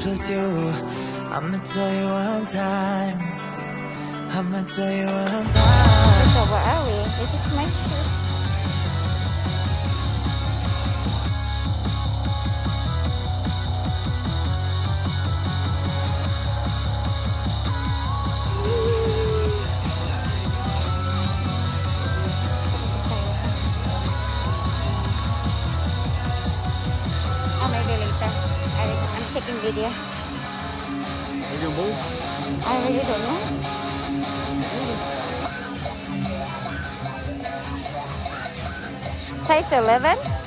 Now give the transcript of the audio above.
plus you. I'ma tell you one time. I'ma tell you one time. My shoe. 11?